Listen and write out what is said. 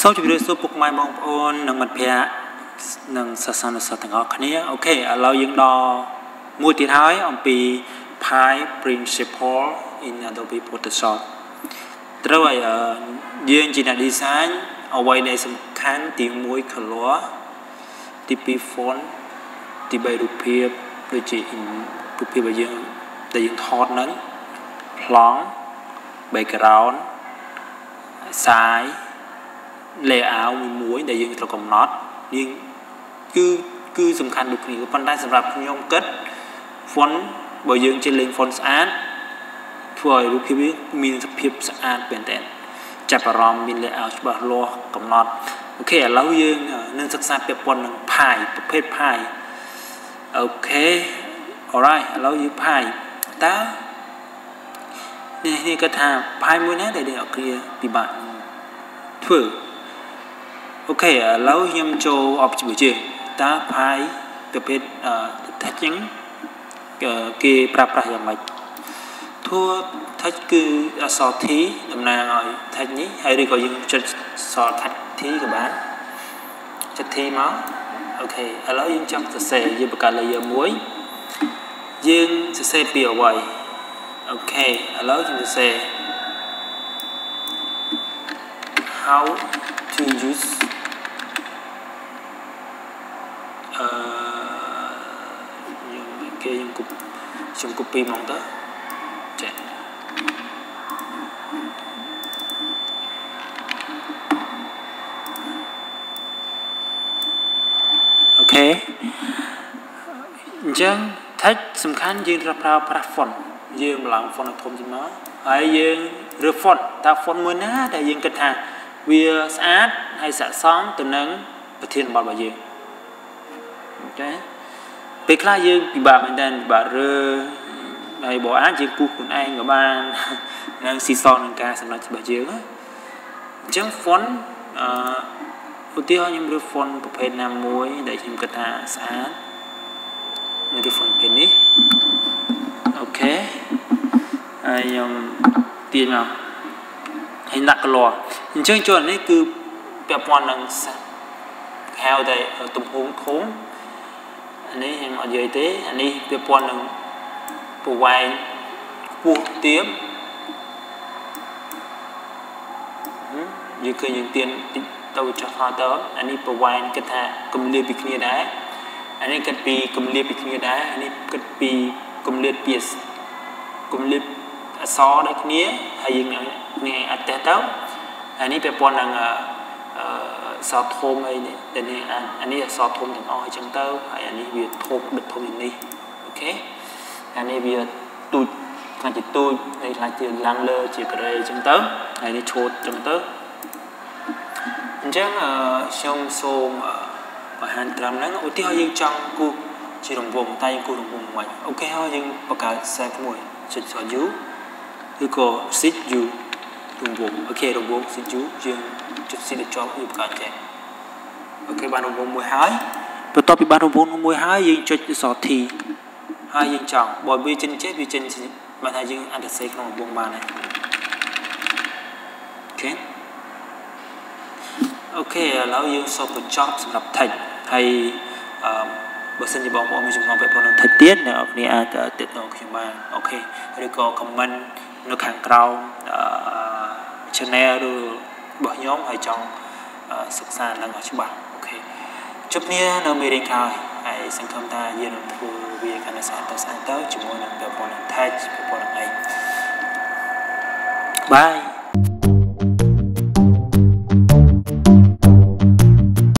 សូមជម្រាបសួរពុកម៉ែបងប្អូននិងមិត្តភ័ក្តិនិងសិស្សានុសិស្សទាំងអស់គ្នាអូខេឥឡូវយើងដល់មួយទៀតហើយអំពី Pi principle in Adobe Photoshop ត្រូវឲ្យយើងជាអ្នក design អ្វីដែលសំខាន់ទី1 color ទី2 font ទី3រូបភាពដូចជារូបភាពដែលយើងដែលយើងថតហ្នឹងប្លង់ background សាយ layout មួយៗដែលយើងត្រូវកំណត់យើងគឺគឺសំខាន់ដូចគ្នាប៉ុន្តែសម្រាប់ខ្ញុំគិត font បើយើងចេះលេង font ស្អាតធ្វើឲ្យរូបភាពវាមានសភាពស្អាតមែនតើចាប់អារម្មណ៍មាន layout ច្បាស់លាស់កំណត់អូខេឥឡូវយើងនឹងសិក្សាពាក់ព័ន្ធនឹង Pi ប្រភេទ Pi អូខេ alright ឥឡូវយើង Pi តើនេះនេះគាត់ថា Pi មួយណាដែលអ្នកគ្រាពិបាកធ្វើ អូខេឥឡូវខ្ញុំចូលអបជាវិជាតើ Pi ប្រភេទ touching គេប្រើប្រាស់យ៉ាងម៉េចធួ touch គឺអក្សរ T តំណាងឲ្យ touch នេះហើយឬក៏យើងចុចអក្សរ touch T ក៏បានចុច T មកអូខេឥឡូវយើងចង់សរសេរយើងបង្កើត layer មួយយើងសរសេរពីអ្វីអូខេឥឡូវយើងសរសេរ how to use អឺយើង គេយើងគប់ខ្ញុំ copy ហ្មងទៅចាអូខេអញ្ចឹង text សំខាន់យើងត្រូវប្រើប្រាស់ font យើងឡើង font ឲ្យធំជាងមកហើយយើងរើស font តើ font មួយណាដែលយើងគិតថាវាស្អាតហើយស័ក្តិសមទៅនឹងប្រធានបទរបស់យើងចា ពេលខ្លះយើងពិបាកមែនតើពិបាករើហើយបើអាចយើងគូសខ្លួនឯងក៏បាននឹងស៊ីសងនឹងការសម្រេចរបស់យើងអញ្ចឹង font អឺឧទាហរណ៍ខ្ញុំរើ font ប្រភេទណាមួយដែលខ្ញុំគិតថាស្អាតនៅទី font ប្រភេទនេះអូខេហើយខ្ញុំទាញមកហើយដាក់ color អញ្ចឹងចូលនេះគឺពាក់ព័ន្ធនឹងហៅតែទំហំធំ អានេះខ្ញុំអត់និយាយទេអានេះពាក់ព័ន្ធនឹងប្រវែងខ្ពស់ទាបយើងឃើញយើងទៀនទៅចុះថតទៅអានេះប្រវែងគិតថាគម្លាតពីគ្នាដែរអានេះគិតពីគម្លាតពីគ្នាដែរអានេះគិតពីគម្លាតពីគម្លាតអសរដូចគ្នាហើយយើងនេះអត់ទេទៅអានេះពាក់ព័ន្ធនឹងអឺ សតធំអីនេះតែនេះអានេះអសធំទាំងអស់អញ្ចឹងទៅហើយអានេះវាធំដុតធំយ៉ាងនេះអូខេអានេះវាទូចខ្លាចជាទូចហើយខ្លាចជាឡើងលើជាការ៉េអញ្ចឹងទៅហើយនេះឈូតអញ្ចឹងទៅអញ្ចឹងខ្ញុំសូមបង្ហាញត្រឹមហ្នឹងឧទាហរណ៍យើងចង់គូសជារង្វង់តែយើងគូសរង្វង់មិនអូខេហើយយើងបង្កើត set មួយចុច U ឬក៏ sit U រង្វង់អូខេរង្វង់ sit U យើងចុច sit ជាប់វាបង្កើតចេះokay បានរង្វង់មួយហើយបន្ទាប់ពីបានរង្វង់មួយហើយយើងចុចអក្សរ T ហើយយើងចង់បើវាចេញចេះវាចេញបានថាយើងអាចសរសេរក្នុងរង្វង់បានហើយ okay okay ឥឡូវយើងសូមបញ្ចប់សម្រាប់ text ហើយអឺបើសិនជាបងប្អូនមានចម្ងល់ពាក់ព័ន្ធនឹង text ទៀតអ្នករាល់គ្នាអាចទាក់ទងខ្ញុំបាន okay ឬក៏ comment នៅខាងក្រោមអឺ channel ឬរបស់ខ្ញុំហើយចង់សិក្សាឡើងឲ្យច្បាស់អូខេជួបគ្នានៅមេរៀនក្រោយហើយសង្ឃឹមថាយើងនឹងធ្វើវាកាន់តែស្អាតទៅស្អាតទៅជាមួយនឹងពាក់ព័ន្ធនឹង text ពាក់ព័ន្ធនឹងអីបាយ